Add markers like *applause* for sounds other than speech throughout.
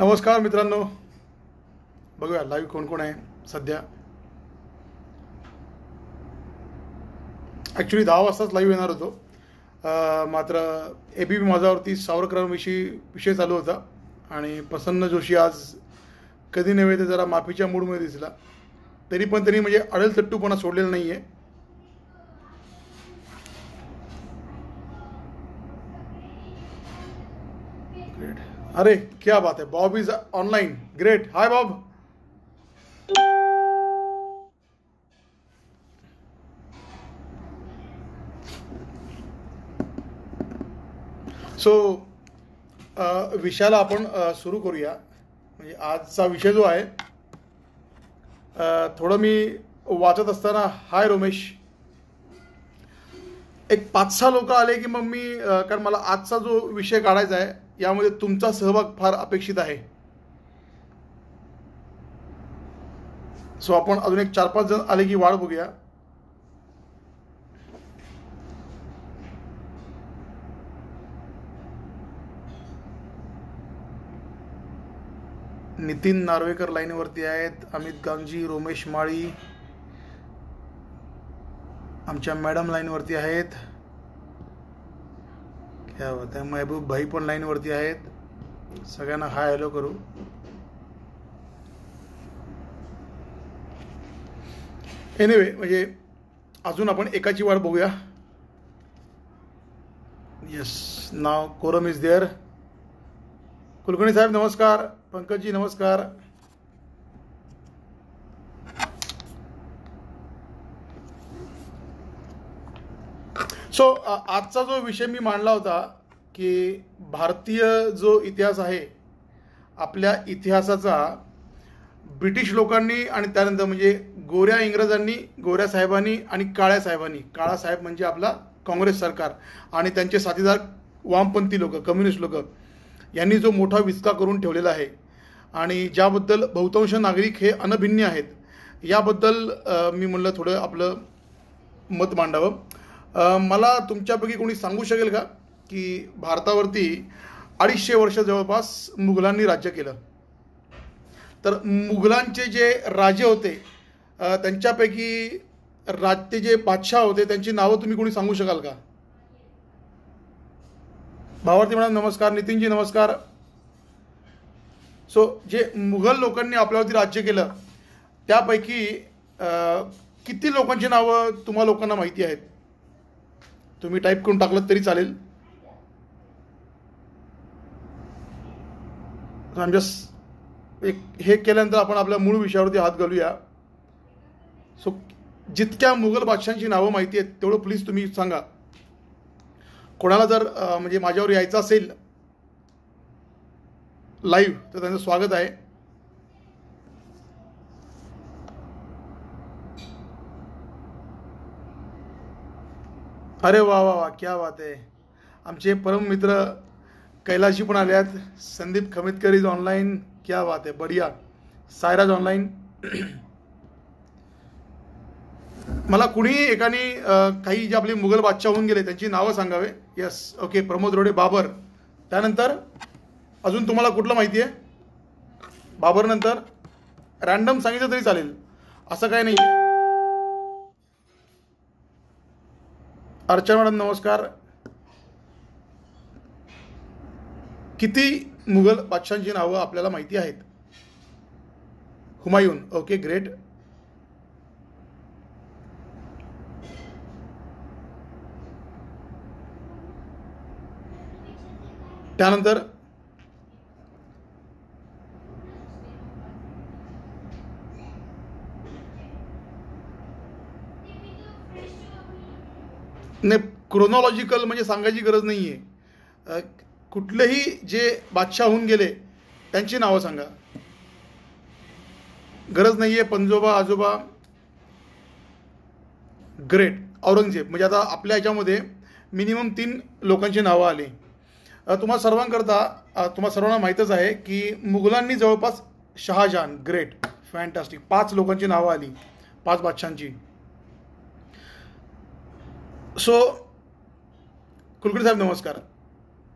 नमस्कार मित्रांनो. बघूया लाईव्ह कोण कोण आहे सध्या. ॲक्च्युली दहा वाजताच लाईव्ह येणार होतो. मात्र ए बी पी माझावरती सावरकरांविषयी विषय चालू होता. आणि प्रसन्न जोशी आज कधी नव्हे तर जरा माफीच्या मूडमध्ये दिसला. तरी पण त्यांनी म्हणजे अडेल तट्टूपणा सोडलेला नाही आहे ग्रेट अरे क्या बात है Bob is online great hi Bob so विषयाला आपण सुरू करूया. म्हणजे आजचा विषय जो आहे थोडं मी वाचत असताना हाय रोमेश एक पाच सहा लोक आले की मग मी कारण मला आजचा जो विषय काढायचा आहे यामध्ये तुमचा सहभाग फार अपेक्षित आहे. सो आपण अजून एक चार पाच जण आले की वाढ बघूया. नितीन नार्वेकर लाईनवरती आहेत. अमित गांजी रोमेश माळी. आमच्या मॅडम लाईनवरती आहेत. क्या बात महबूब भाई पण लाईनवरती आहेत. सगळ्यांना हाय हॅलो करू. एनिवे म्हणजे अजून आपण एकाची वाट बघूया. येस नाव कोरम इज देअर कुलकर्णी साहेब नमस्कार. पंकजी नमस्कार. सो आजचा जो विषय मी मांडला होता की भारतीय जो इतिहास आहे आपल्या इतिहासाचा ब्रिटिश लोकांनी आणि त्यानंतर म्हणजे गोऱ्या इंग्रजांनी गोऱ्या साहेबांनी आणि काळ्या साहेबांनी काळा साहेब म्हणजे आपला काँग्रेस सरकार आणि त्यांचे साथीदार वामपंथी लोक कम्युनिस्ट लोक यांनी जो मोठा विचका करून ठेवलेला आहे आणि ज्याबद्दल बहुतांश नागरिक हे अनभिन्न आहेत याबद्दल मी म्हणलं थोडं आपलं मत मांडावं. मला तुमच्यापैकी कोणी सांगू शकेल का की भारतावरती अडीचशे वर्ष जवळपास मुघलांनी राज्य केलं? तर मुघलांचे जे राजे होते त्यांच्यापैकी राज ते जे बादशाह होते त्यांची नावं तुम्ही कोणी सांगू शकाल का? भावार्थी मॅडम नमस्कार. नितीनजी नमस्कार. सो जे मुघल लोकांनी आपल्यावरती राज्य केलं त्यापैकी किती लोकांची नावं तुम्हा लोकांना माहिती आहेत? तुम्ही टाईप करून टाकलं तरी चालेल. जस्ट एक हे केल्यानंतर आपण आपल्या मूळ विषयावरती हात घालूया. सो जितक्या मुघल बादशांची नावं माहिती आहेत तेवढं प्लीज तुम्ही सांगा. कोणाला जर म्हणजे माझ्यावर यायचं असेल लाईव्ह तर त्यांचं स्वागत आहे. अरे वा वा वा क्या बात आहे. आमचे परम मित्र कैलाशी पण आले आहेत. संदीप खमितकर इज ऑनलाईन क्या बात आहे बढिया. सायराज ऑनलाईन *clears throat* मला कुणीही एकाने काही जे आपले मुघल बादशाह होऊन गेले त्यांची नावं सांगावे? Yes okay Pramod Rode Babar. त्यानंतर अजून तुम्हाला कुठलं माहिती आहे बाबरनंतर रॅन्डम सांगितलं तरी चालेल. असं काही नाही अर्चना मॅडम नमस्कार. किती मुघल बादशांची नावं आपल्याला माहिती आहेत? हुमायून. ओके ग्रेट त्यानंतर नाही क्रोनॉलॉजिकल म्हणजे सांगायची गरज नाही आहे कुठलेही जे बादशाह होऊन गेले त्यांची नावं सांगा. गरज नाही आहे पंजोबा आजोबा ग्रेट औरंगजेब. म्हणजे आता आपल्या ह्याच्यामध्ये मिनिमम तीन लोकांची नावं आली. तुम्हाला तुम्हा सर्वांकरता तुम्हाला तुम्हा सर्वांना माहीतच आहे की मुघलांनी जवळपास शहाजहान ग्रेट फॅन्टॅस्टिक पाच लोकांची नावं आली. पाच बादशांची सो कुलकर्णी साहेब नमस्कार.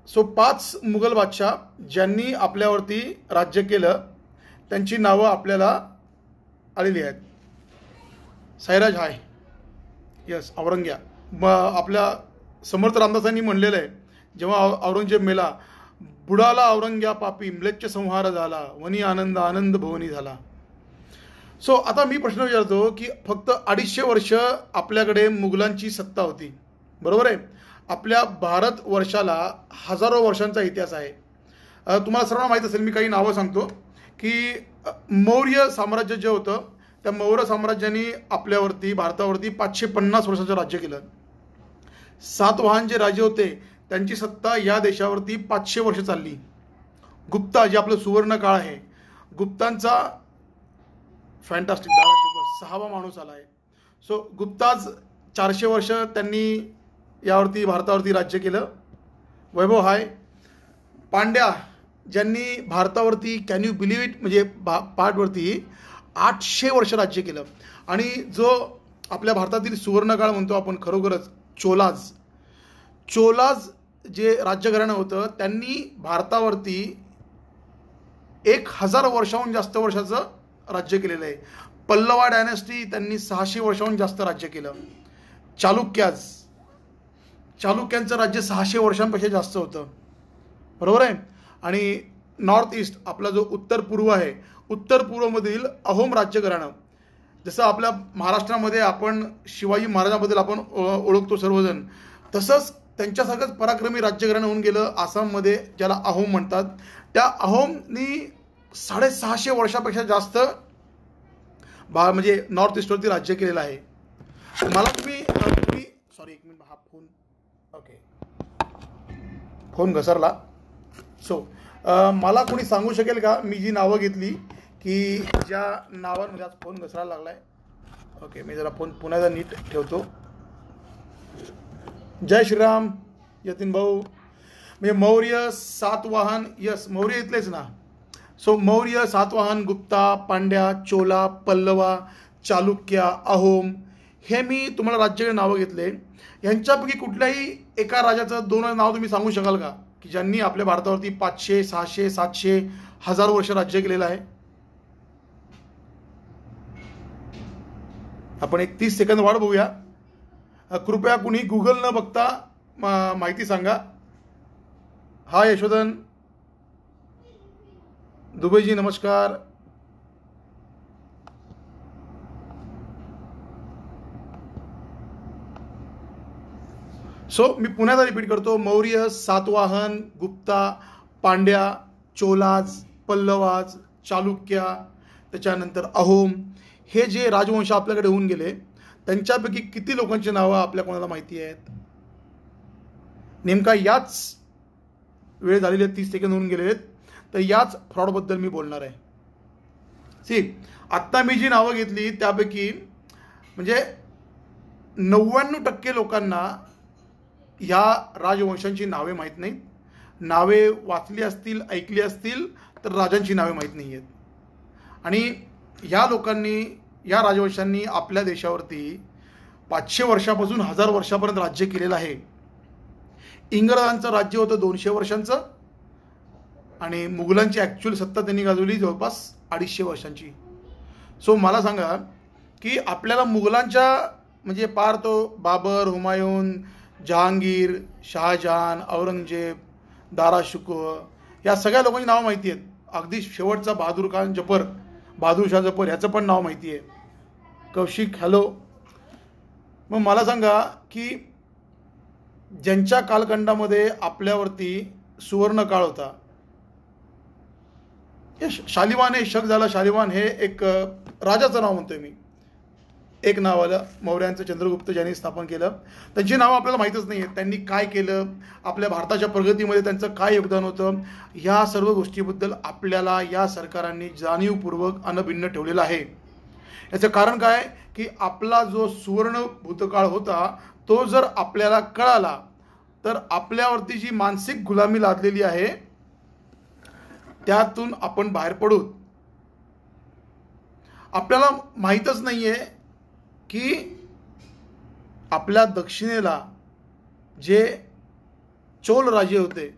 सो पाच मुघल बादशाह ज्यांनी आपल्यावरती राज्य केलं त्यांची नावं आपल्याला आलेली आहेत. सायराज हाय. यस औरंग्या. म आपल्या समर्थ रामदासांनी म्हणलेलं आहे जेव्हा औरंगजेब मेला बुडाला औरंग्या पापी म्लेच्छ संहार झाला वनी आनंद आनंद भवनी झाला. सो आता मी प्रश्न विचारतो की फक्त अडीचशे वर्ष आपल्याकडे मुघलांची सत्ता होती. बरोबर आहे? आपल्या भारत वर्षाला हजारो वर्षांचा इतिहास आहे. तुम्हाला सर्वांना माहीत असेल मी काही नावं सांगतो. की मौर्य साम्राज्य जे होतं त्या मौर्य साम्राज्याने आपल्यावरती भारतावरती पाचशे पन्नास वर्षाचं राज्य केलं. सातवाहन जे राजे होते त्यांची सत्ता या देशावरती पाचशे वर्ष चालली. गुप्ता जे आपलं सुवर्ण काळ आहे गुप्तांचा फॅन्टास्टिक दारा सहावा माणूस आला आहे सो गुप्ताज चारशे वर्ष त्यांनी यावरती भारतावरती राज्य केलं. वैभव हाय. पांड्या ज्यांनी भारतावरती कॅन यू बिलीव इट म्हणजे भा पाठवरती आठशे वर्ष राज्य केलं. आणि जो आपल्या भारतातील सुवर्णकाळ म्हणतो आपण खरोखरच चोलाज. चोलाज जे राज्यघराणं होतं त्यांनी भारतावरती एक हजार वर्षाहून जास्त वर्षाचं राज्य केलेलं आहे. पल्लवा डायनेस्टी त्यांनी सहाशे वर्षाहून जास्त राज्य केलं. चालुक्याज. चालुक्यांचं राज्य सहाशे वर्षांपेक्षा जास्त होतं. बरोबर आहे? आणि नॉर्थ ईस्ट आपला जो उत्तर पूर्व आहे उत्तर पूर्वमधील अहोम राज्यघराणं जसं आपल्या महाराष्ट्रामध्ये आपण शिवाजी महाराजाबद्दल आपण ओळखतो सर्वजण तसंच त्यांच्यासारखंच पराक्रमी राज्यघराणं होऊन गेलं आसाममध्ये ज्याला अहोम म्हणतात. त्या अहोमनी साडेसहाशे वर्षापेक्षा जास्त भा म्हणजे नॉर्थ ईस्टवरती राज्य केलेलं आहे. मला तुम्ही तुम्ही सॉरी एक मिनिट हा फोन ओके फोन घसरला. सो मला कोणी सांगू शकेल का? मी जी नावं घेतली की ज्या नावांमध्ये म्हणजे आज फोन घसरायला लागला आहे ओके मी जरा फोन पुन्हा एकदा नीट ठेवतो. जय श्रीराम यतीन भाऊ. म्हणजे मौर्य सातवाहन यस मौर्य इथलेच ना? सो मौर्य सातवाहन गुप्ता पांड्या चोला पल्लवा चालुक्या अहोम हे मी तुम्हाला राज्याचे नावं घेतले. यांच्यापैकी कुठल्याही एका राजाचं दोन नाव तुम्ही सांगू शकाल का? की ज्यांनी आपल्या भारतावरती पाचशे सहाशे सातशे हजार वर्ष राज्य केलेलं आहे? आपण एक तीस सेकंद वाढ बघूया. कृपया कुणी गुगल न बघता मा- माहिती सांगा. हा यशोधन दुबईजी नमस्कार. सो मी पुन्हा रिपीट करतो. मौर्य सातवाहन गुप्ता पांड्या चोलाज पल्लवाज चालुक्या त्याच्यानंतर अहोम. हे जे राजवंश आपल्याकडे होऊन गेले त्यांच्यापैकी किती लोकांची नावं आपल्या कोणाला माहिती आहेत? नेमका याच वेळ झालेले तीस सेकंद होऊन गेले आहेत. तर याच फ्रॉडबद्दल मी बोलणार आहे. सी आत्ता मी जी नावं घेतली त्यापैकी म्हणजे नव्याण्णव टक्के लोकांना ह्या राजवंशांची नावे माहीत नाहीत. नावे वाचली असतील ऐकली असतील तर राजांची नावे माहीत नाही आहेत आणि या लोकांनी या राजवंशांनी आपल्या देशावरती पाचशे वर्षापासून हजार वर्षापर्यंत राज्य केलेलं आहे. इंग्रजांचं राज्य होतं दोनशे वर्षांचं आणि मुघलांची ॲक्च्युअल सत्ता त्यांनी गाजवली जवळपास अडीचशे वर्षांची. सो मला सांगा की आपल्याला मुघलांच्या म्हणजे पार तो बाबर हुमायून जहांगीर शहाजहान औरंगजेब दाराशुकह या सगळ्या लोकांची नावं माहिती आहेत. अगदी शेवटचा बहादूर खान जफर बहादूर शाह जफर ह्याचं पण नाव माहिती आहे. कौशिक हॅलो मग मला सांगा की ज्यांच्या कालखंडामध्ये आपल्यावरती सुवर्ण काळ होता हे श- शालिवान हे शक झाला शालिवान हे एक राजाचं नाव म्हणतोय मी. एक नाव आलं मौर्यांचं चंद्रगुप्त ज्यांनी स्थापन केलं. त्यांची नावं आपल्याला माहीतच नाही आहेत त्यांनी काय केलं? आपल्या भारताच्या प्रगतीमध्ये त्यांचं काय योगदान होतं? ह्या सर्व गोष्टीबद्दल आपल्याला या सरकारांनी जाणीवपूर्वक अनभिन्न ठेवलेलं आहे. याचं कारण काय? की आपला जो सुवर्ण भूतकाळ होता तो जर आपल्याला कळाला तर आपल्यावरती जी मानसिक गुलामी लादलेली आहे त्यातून आपण बाहेर पडू. आपल्याला माहीतच नाही आहे की आपल्या दक्षिणेला जे चोल राजे होते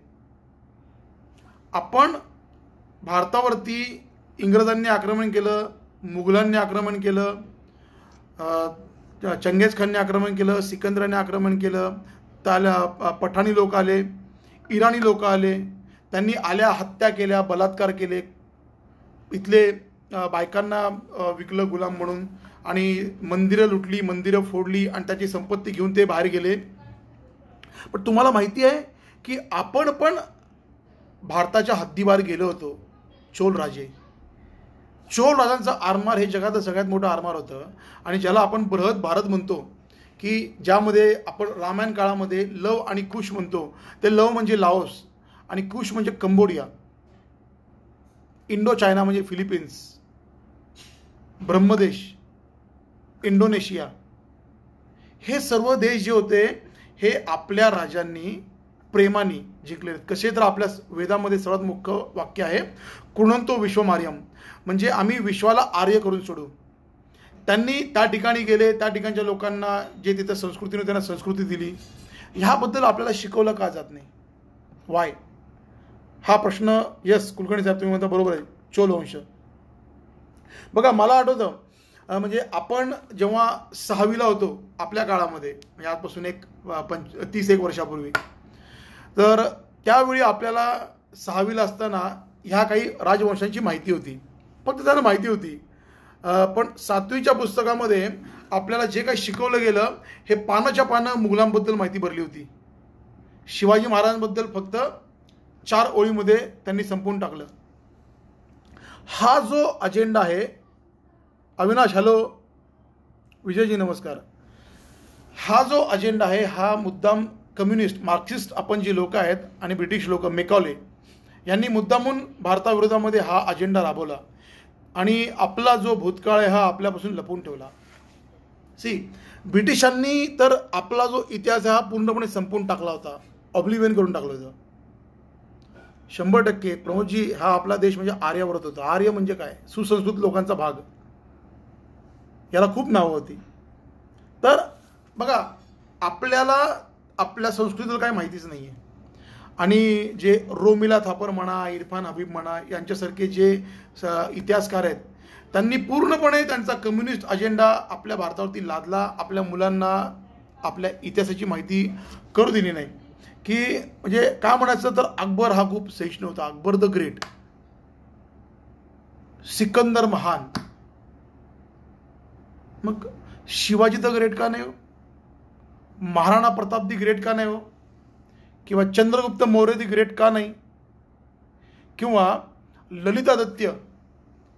आपण भारतावरती इंग्रजांनी आक्रमण केलं मुघलांनी आक्रमण केलं चंगेज खानने आक्रमण केलं सिकंदराने आक्रमण केलं त्याला पठाणी लोक आले इराणी लोक आले त्यांनी आल्या हत्या केल्या बलात्कार केले. इथले बायकांना विकलं गुलाम म्हणून आणि मंदिरं लुटली मंदिरं फोडली आणि त्याची संपत्ती घेऊन ते बाहेर गेले. पण तुम्हाला माहिती आहे की आपण पण भारताच्या हद्दीबाहेर गेलो होतो चोल राजे. चोल राजांचं आरमार हे जगातलं सगळ्यात मोठं आरमार होतं. आणि ज्याला आपण बृहत भारत म्हणतो की ज्यामध्ये आपण रामायण काळामध्ये लव आणि कुश म्हणतो. ते लव म्हणजे लाओस. आणि कुश म्हणजे कंबोडिया. इंडो चायना म्हणजे फिलिपिन्स. ब्रह्मदेश. इंडोनेशिया. हे सर्व देश जे होते हे आपल्या राजांनी प्रेमाने जिंकले कसे तर आपल्या वेदामध्ये सर्वात मुख्य वाक्य आहे कृणंतो विश्वमार्यम. म्हणजे आम्ही विश्वाला आर्य करून सोडू. त्यांनी त्या ठिकाणी गेले त्या ठिकाणच्या लोकांना जे तिथं संस्कृतीने त्यांना संस्कृती दिली ह्याबद्दल आपल्याला शिकवलं का जात नाही? वाय हा प्रश्न यस कुलकर्णी साहेब तुम्ही म्हणता बरोबर आहे. चोल वंश. बघा मला आठवतं म्हणजे आपण जेव्हा सहावीला होतो आपल्या काळामध्ये म्हणजे आजपासून एक पंच तीस एक वर्षापूर्वी तर त्यावेळी आपल्याला सहावीला असताना ह्या काही राजवंशांची माहिती होती. फक्त त्यांना माहिती होती. पण सातवीच्या पुस्तकामध्ये आपल्याला जे काही शिकवलं गेलं हे पानाच्या पानं मुघलांबद्दल माहिती भरली होती. शिवाजी महाराजांबद्दल फक्त चार ओळीमध्ये त्यांनी संपवून टाकलं. हा जो अजेंडा आहे अविनाश हॅलो विजयजी नमस्कार. हा जो अजेंडा आहे हा मुद्दाम कम्युनिस्ट मार्क्सिस्ट आपण जी लोक आहेत आणि ब्रिटिश लोक मेकॉले यांनी मुद्दामून भारताविरोधामध्ये हा अजेंडा राबवला. आणि आपला जो भूतकाळ आहे हा आपल्यापासून लपवून ठेवला. सी ब्रिटिशांनी तर आपला जो इतिहास आहे हा पूर्णपणे संपवून टाकला होता. ऑब्लिव्हन करून टाकलं होतं. शंभर टक्के प्रमोदजी हा आपला देश म्हणजे आर्याव्रत होता. आर्य म्हणजे काय? सुसंस्कृत लोकांचा भाग. याला खूप नावं होती. तर बघा आपल्याला आपल्या संस्कृतीला काही माहितीच नाही आहे आणि जे रोमिला थापर म्हणा इरफान हबीब म्हणा यांच्यासारखे जे स- इतिहासकार आहेत त्यांनी पूर्णपणे त्यांचा कम्युनिस्ट अजेंडा आपल्या भारतावरती लादला आपल्या मुलांना आपल्या इतिहासाची माहिती करू दिली नाही. की म्हणजे काय म्हणायचं तर अकबर हा खूप सहिष्णू होता. अकबर द ग्रेट सिकंदर महान. मग शिवाजी द ग्रेट का नाही हो? महाराणा प्रताप दी ग्रेट का नाही हो? किंवा चंद्रगुप्त मौर्य दी ग्रेट का नाही? किंवा ललितादित्य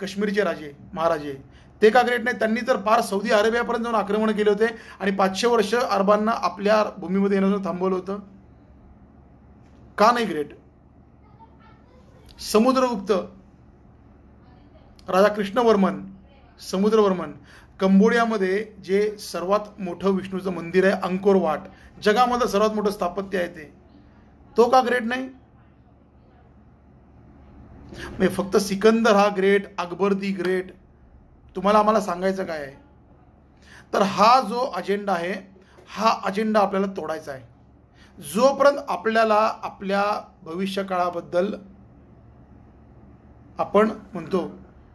काश्मीरचे राजे महाराजे ते का ग्रेट नाही? त्यांनी तर फार सौदी अरेबियापर्यंत जाऊन आक्रमण केले होते आणि पाचशे वर्ष अरबांना आपल्या भूमीमध्ये येण्याचं थांबवलं होतं. का नाही ग्रेट? समुद्रगुप्त राजा कृष्णवर्मन समुद्रवर्मन कंबोडियामध्ये जे सर्वात मोठं विष्णूचं मंदिर आहे अंकोर वाट जगामधलं सर्वात मोठं स्थापत्य आहे ते. तो का ग्रेट नाही? म्हणजे फक्त सिकंदर हा ग्रेट अकबर दी ग्रेट. तुम्हाला आम्हाला सांगायचं काय आहे? तर हा जो अजेंडा आहे हा अजेंडा आपल्याला तोडायचा आहे. जोपर्यंत आपल्याला आपल्या भविष्य काळाबद्दल आपण म्हणतो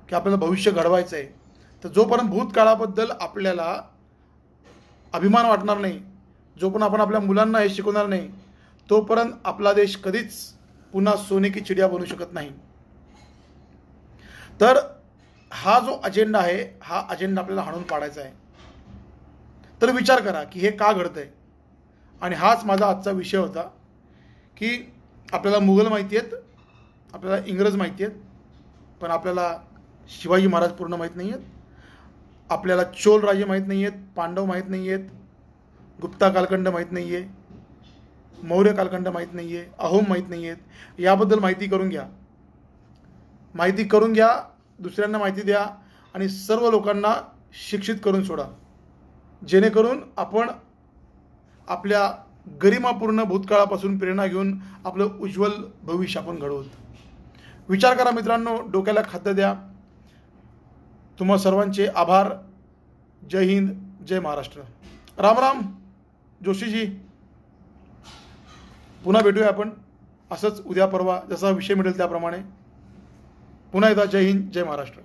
की आपल्याला भविष्य घडवायचं आहे तर जोपर्यंत भूतकाळाबद्दल आपल्याला अभिमान वाटणार नाही जोपर्यंत आपण आपल्या मुलांना हे शिकवणार नाही तोपर्यंत आपला देश कधीच पुन्हा सोने की चिडिया बनू शकत नाही. तर हा जो अजेंडा आहे हा अजेंडा आपल्याला हाणून पाडायचा आहे. तर विचार करा की हे का घडतंय? आणि हाच माझा आजचा विषय होता की आपल्याला मुघल माहिती आहेत आपल्याला इंग्रज माहिती आहेत पण आपल्याला शिवाजी महाराज पूर्ण माहीत नाही आहेत आपल्याला चोल राजे माहीत नाही आहेत पांडव माहीत नाही आहेत गुप्ता कालखंड माहीत नाही आहे मौर्य कालखंड माहीत नाही आहे अहोम माहीत नाही आहेत याबद्दल माहिती करून घ्या. माहिती करून घ्या दुसऱ्यांना माहिती द्या आणि सर्व लोकांना शिक्षित करून सोडा. जेणेकरून आपण आपल्या गरिमापूर्ण भूतकाळापासून प्रेरणा घेऊन आपलं उज्ज्वल भविष्य आपण घडवत विचार करा मित्रांनो डोक्याला खाद्य द्या. तुम्हा सर्वांचे आभार. जय हिंद जय महाराष्ट्र. राम राम जोशीजी. पुन्हा भेटूया आपण. असंच उद्या परवा जसा विषय मिळेल त्याप्रमाणे. पुन्हा एकदा जय हिंद जय महाराष्ट्र.